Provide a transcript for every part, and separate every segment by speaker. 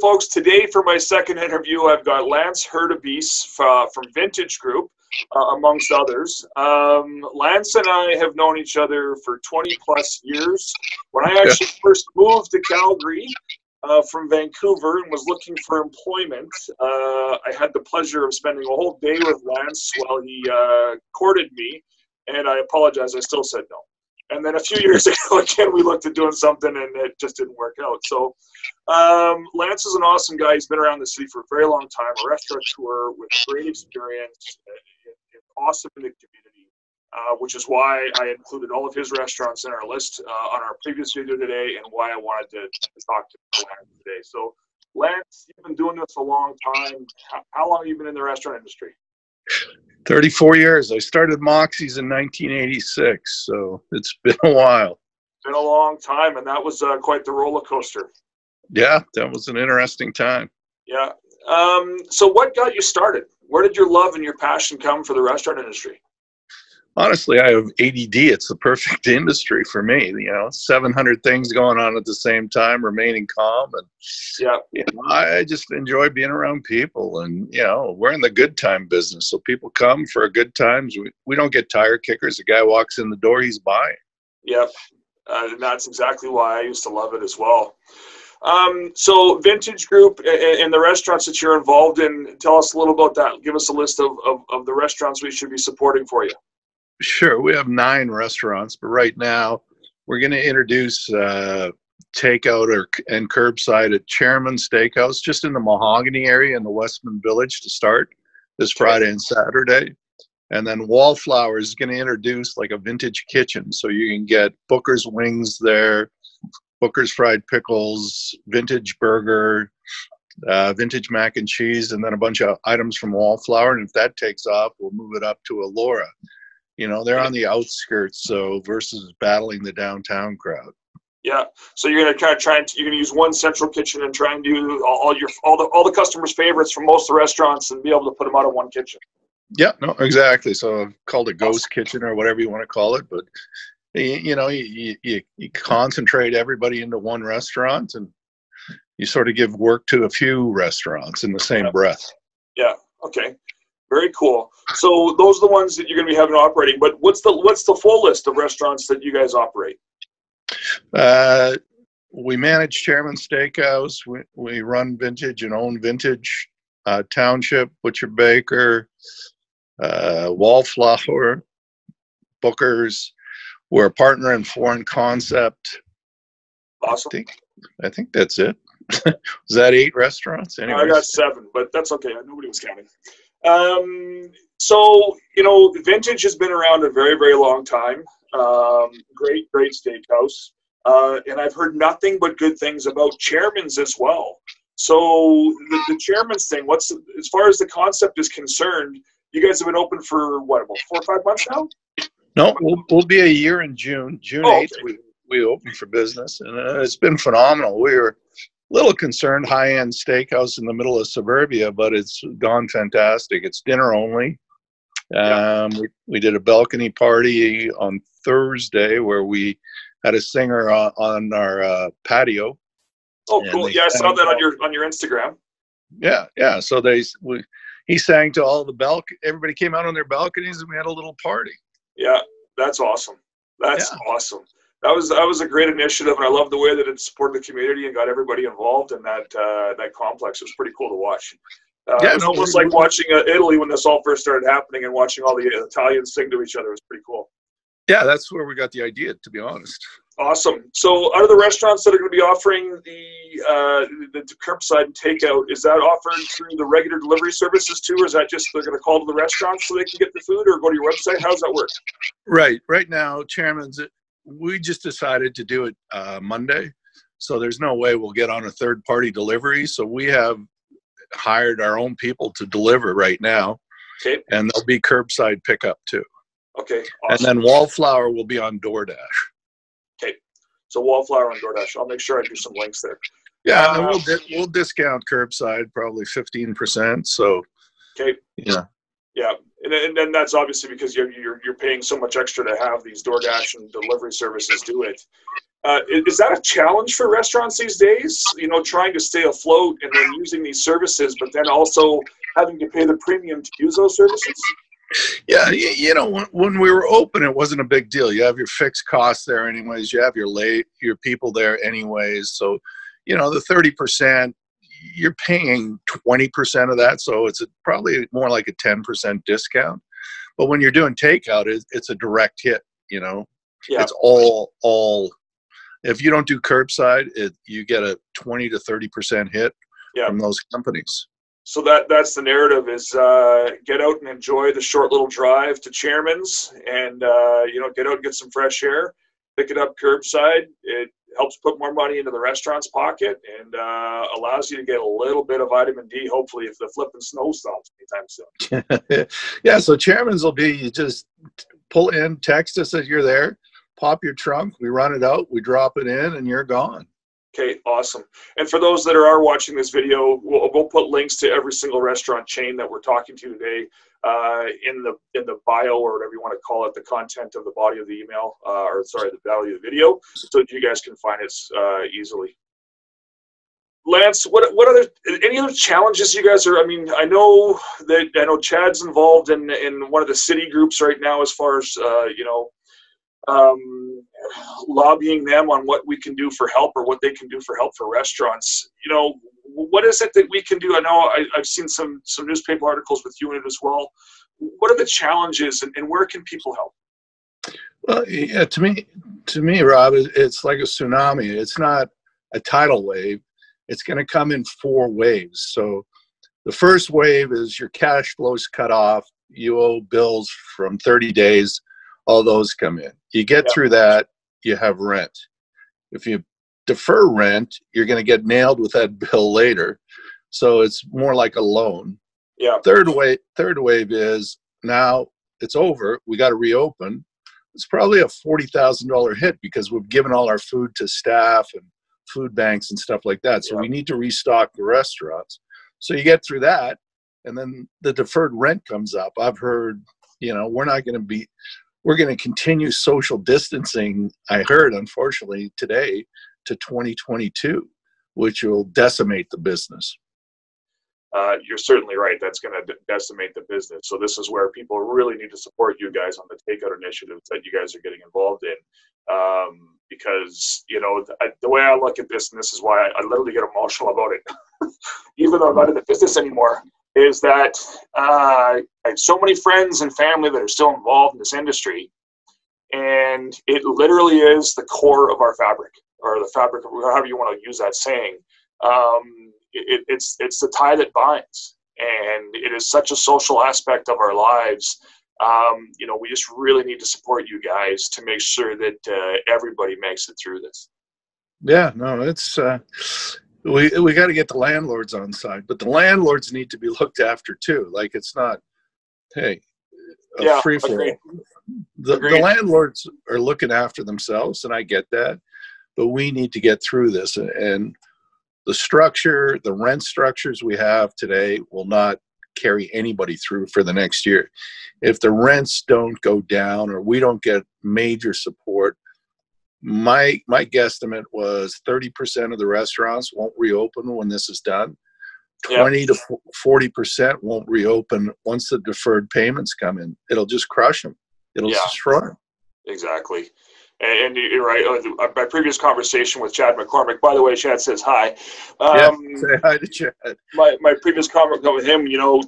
Speaker 1: Folks, today for my second interview, I've got Lance Hurtubise uh, from Vintage Group, uh, amongst others. Um, Lance and I have known each other for 20 plus years. When I actually first moved to Calgary uh, from Vancouver and was looking for employment, uh, I had the pleasure of spending a whole day with Lance while he uh, courted me, and I apologize, I still said no. And then a few years ago, again, we looked at doing something and it just didn't work out. So, um, Lance is an awesome guy. He's been around the city for a very long time, a restaurateur with great experience, awesome in the community, uh, which is why I included all of his restaurants in our list uh, on our previous video today and why I wanted to, talk to Lance today. So, Lance, you've been doing this a long time. How, how long have you been in the restaurant industry?
Speaker 2: 34 years. I started Moxie's in 1986, so it's been a while.
Speaker 1: Been a long time, and that was uh, quite the roller coaster.
Speaker 2: Yeah, that was an interesting time.
Speaker 1: Yeah. Um, so, what got you started? Where did your love and your passion come for the restaurant industry?
Speaker 2: Honestly, I have ADD. It's the perfect industry for me. You know, 700 things going on at the same time, remaining calm. And
Speaker 1: yeah,
Speaker 2: you know, I just enjoy being around people. And, you know, we're in the good time business. So people come for a good times. We, we don't get tire kickers. A guy walks in the door, he's buying.
Speaker 1: Yep. Uh, and that's exactly why I used to love it as well. Um, so, Vintage Group and the restaurants that you're involved in, tell us a little about that. Give us a list of, of, of the restaurants we should be supporting for you.
Speaker 2: Sure, we have nine restaurants, but right now we're going to introduce uh, takeout or and curbside at Chairman Steakhouse, just in the Mahogany area in the Westman Village to start this Friday and Saturday. And then Wallflower is going to introduce like a vintage kitchen, so you can get Booker's wings there, Booker's fried pickles, vintage burger, uh, vintage mac and cheese, and then a bunch of items from Wallflower. And if that takes off, we'll move it up to Alora. You know, they're on the outskirts, so versus battling the downtown crowd.
Speaker 1: Yeah, so you're gonna kind of try and you're gonna use one central kitchen and try and do all, your all the all the customers' favorites from most of the restaurants and be able to put them out of one kitchen.
Speaker 2: Yeah, no, exactly. So I've called a ghost kitchen or whatever you want to call it, but you, you know, you, you you concentrate everybody into one restaurant and you sort of give work to a few restaurants in the same breath.
Speaker 1: Yeah. Okay. Very cool. So those are the ones that you're going to be having operating. But what's the what's the full list of restaurants that you guys operate?
Speaker 2: Uh, we manage Chairman Steakhouse. We, we run Vintage and own Vintage uh, Township, Butcher Baker, uh, Wallflower, Booker's. We're a partner in Foreign Concept.
Speaker 1: Awesome.
Speaker 2: I think, I think that's it. Is that eight restaurants?
Speaker 1: Anyways. I got seven, but that's okay. Nobody was counting. Um, so, you know, Vintage has been around a very, very long time. Um, great, great steakhouse. Uh, and I've heard nothing but good things about Chairman's as well. So the, the Chairman's thing, what's as far as the concept is concerned, you guys have been open for what about four or five months now?
Speaker 2: No, we'll, we'll be a year in June. June eighth, oh, okay. we we opened for business, and uh, it's been phenomenal. We were little concerned high end steakhouse in the middle of suburbia, but it's gone fantastic. It's dinner only. Um, we, we did a balcony party on Thursday where we had a singer on, on our uh, patio.
Speaker 1: Oh, cool! Yeah, I saw that on your on your Instagram.
Speaker 2: Yeah, yeah. So they we, he sang to all the balcony. Everybody came out on their balconies, and we had a little party.
Speaker 1: Yeah, that's awesome. That's yeah. awesome that was that was a great initiative, and I love the way that it supported the community and got everybody involved in that uh, that complex. It was pretty cool to watch. Uh, yeah, it was almost like watching uh, Italy when this all first started happening, and watching all the Italians sing to each other. It was pretty cool.
Speaker 2: Yeah, that's where we got the idea, to be honest.
Speaker 1: Awesome. So, out of the restaurants that are going to be offering the uh, the curbside takeout, is that offered through the regular delivery services too, or is that just they're going to call to the restaurant so they can get the food, or go to your website? How does that work?
Speaker 2: Right. Right now, Chairman's we just decided to do it uh, Monday. So there's no way we'll get on a third party delivery. So we have hired our own people to deliver right now.
Speaker 1: Okay.
Speaker 2: And there'll be curbside pickup too.
Speaker 1: Okay.
Speaker 2: Awesome. And then Wallflower will be on DoorDash.
Speaker 1: Okay. So Wallflower on DoorDash. I'll make sure I do some links there.
Speaker 2: Yeah, uh, we'll di- we'll discount curbside probably fifteen percent. So.
Speaker 1: Okay.
Speaker 2: Yeah.
Speaker 1: Yeah, and, and then that's obviously because you're, you're, you're paying so much extra to have these DoorDash and delivery services do it. Uh, is that a challenge for restaurants these days? You know, trying to stay afloat and then using these services, but then also having to pay the premium to use those services?
Speaker 2: Yeah, you, know, when, when, we were open, it wasn't a big deal. You have your fixed costs there, anyways. You have your late your people there, anyways. So, you know, the thirty percent, you're paying twenty percent of that, so it's a, probably more like a ten percent discount. But when you're doing takeout, it, it's a direct hit. You know, yeah. it's all all. If you don't do curbside, it, you get a twenty to thirty percent hit yeah. from those companies
Speaker 1: so that that's the narrative is uh, get out and enjoy the short little drive to chairman's and uh, you know get out and get some fresh air pick it up curbside it helps put more money into the restaurant's pocket and uh, allows you to get a little bit of vitamin d hopefully if the flipping snow stops anytime
Speaker 2: soon. Yeah so chairman's will be you just pull in text us that you're there pop your trunk we run it out we drop it in and you're gone
Speaker 1: Okay, awesome. And for those that are watching this video, we'll, we'll put links to every single restaurant chain that we're talking to today uh, in the in the bio or whatever you want to call it, the content of the body of the email, uh, or sorry, the body of the video, so that you guys can find it uh, easily. Lance, what what other any other challenges you guys are? I mean, I know that I know Chad's involved in in one of the city groups right now, as far as uh, you know um, lobbying them on what we can do for help or what they can do for help for restaurants. You know, what is it that we can do? I know I, have seen some some newspaper articles with you in it as well. What are the challenges, and, and where can people help?
Speaker 2: Well, yeah, to me, to me, Rob, it's like a tsunami. It's not a tidal wave. It's going to come in four waves. So, the first wave is your cash flows cut off. You owe bills from 30 days all those come in. You get yeah. through that, you have rent. If you defer rent, you're going to get nailed with that bill later. So it's more like a loan.
Speaker 1: Yeah.
Speaker 2: Third wave, third wave is now it's over. We got to reopen. It's probably a forty thousand dollar hit because we've given all our food to staff and food banks and stuff like that. So yeah. we need to restock the restaurants. So you get through that, and then the deferred rent comes up. I've heard, you know, we're not going to be we're going to continue social distancing, I heard, unfortunately, today to 2022, which will decimate the business.
Speaker 1: Uh, you're certainly right. That's going to decimate the business. So this is where people really need to support you guys on the takeout initiatives that you guys are getting involved in, um, because you know the, the, way I look at this, and this is why I, I literally get emotional about it, even though I'm not in the business anymore is that uh, I have so many friends and family that are still involved in this industry, and it literally is the core of our fabric, or the fabric, however you want to use that saying. Um, it, it's it's the tie that binds, and it is such a social aspect of our lives. Um, you know, we just really need to support you guys to make sure that uh, everybody makes it through this.
Speaker 2: Yeah, no, it's uh, we we got to get the landlords on side, but the landlords need to be looked after too. Like it's not, hey,
Speaker 1: yeah, free for
Speaker 2: the, the landlords are looking after themselves, and I get that, but we need to get through this. And the structure, the rent structures we have today, will not carry anybody through for the next year. If the rents don't go down or we don't get major support, my my guesstimate was 30% of the restaurants won't reopen when this is done 20 yeah. to 40% won't reopen once the deferred payments come in it'll just crush them it'll yeah. destroy them
Speaker 1: exactly and, you're right. Uh, my previous conversation with Chad McCormick. By the way, Chad says hi.
Speaker 2: Um, yeah, say hi to Chad.
Speaker 1: My my previous comment with him, you know,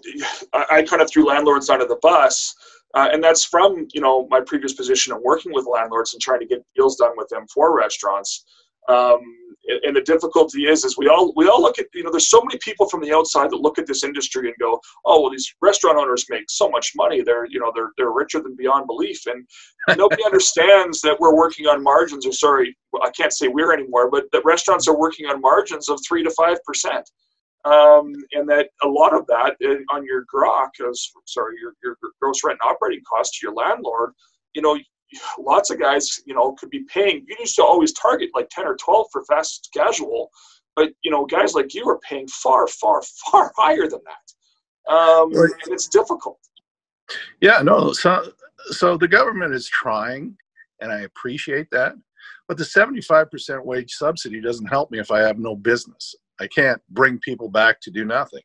Speaker 1: I, I kind of threw landlords under the bus uh, and that's from you know my previous position of working with landlords and trying to get deals done with them for restaurants. Um, and the difficulty is, is we all we all look at you know there's so many people from the outside that look at this industry and go, oh well, these restaurant owners make so much money. They're you know they're they're richer than beyond belief, and nobody understands that we're working on margins. Or sorry, I can't say we're anymore, but that restaurants are working on margins of three to five percent um, and that a lot of that uh, on your GROC, as sorry, your, your gross rent and operating cost to your landlord, you know, lots of guys, you know, could be paying. You used to always target like 10 or 12 for fast casual, but, you know, guys like you are paying far, far, far higher than that. Um, right. And it's difficult.
Speaker 2: Yeah, no. So, so the government is trying, and I appreciate that. But the 75% wage subsidy doesn't help me if I have no business. I can't bring people back to do nothing.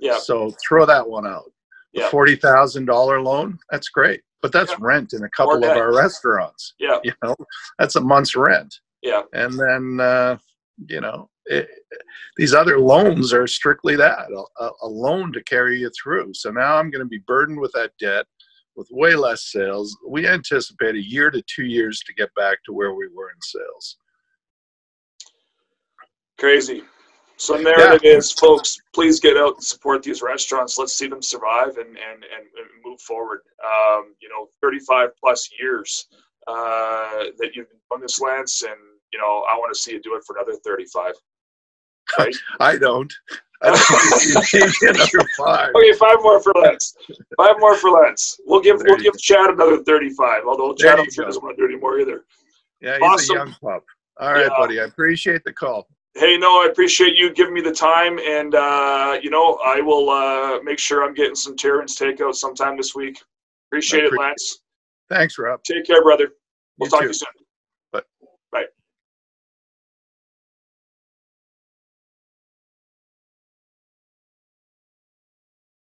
Speaker 1: Yeah.
Speaker 2: So throw that one out.
Speaker 1: Yeah.
Speaker 2: $40,000 loan, that's great. But that's
Speaker 1: Yeah.
Speaker 2: rent in a couple of our restaurants.
Speaker 1: Yeah.
Speaker 2: You know, that's a month's rent.
Speaker 1: Yeah.
Speaker 2: And then, uh, you know, it, these other loans are strictly that a, a loan to carry you through. So now I'm going to be burdened with that debt with way less sales. We anticipate a year to two years to get back to where we were in sales.
Speaker 1: Crazy. So narrative is, folks, please get out and support these restaurants. Let's see them survive and and and, and move forward. Um, you know, 35 plus years uh, that you've been on this, Lance, and you know, I want to see you do it for another 35. Right?
Speaker 2: I don't. I don't another five.
Speaker 1: okay, five more for Lance. Five more for Lance. We'll give
Speaker 2: There
Speaker 1: we'll give Chad another 35. Although Chad, sure doesn't want to do anymore either.
Speaker 2: Yeah, he's
Speaker 1: Awesome.
Speaker 2: a young pup. All right,
Speaker 1: Yeah.
Speaker 2: buddy. I appreciate the call.
Speaker 1: Hey, no, I appreciate you giving me the time, and uh, you know, I will uh, make sure I'm getting some Terrence takeout sometime this week. Appreciate
Speaker 2: I
Speaker 1: it,
Speaker 2: appreciate
Speaker 1: Lance.
Speaker 2: Thanks, Rob.
Speaker 1: Take care, brother. We'll
Speaker 2: You
Speaker 1: talk
Speaker 2: too.
Speaker 1: to you soon.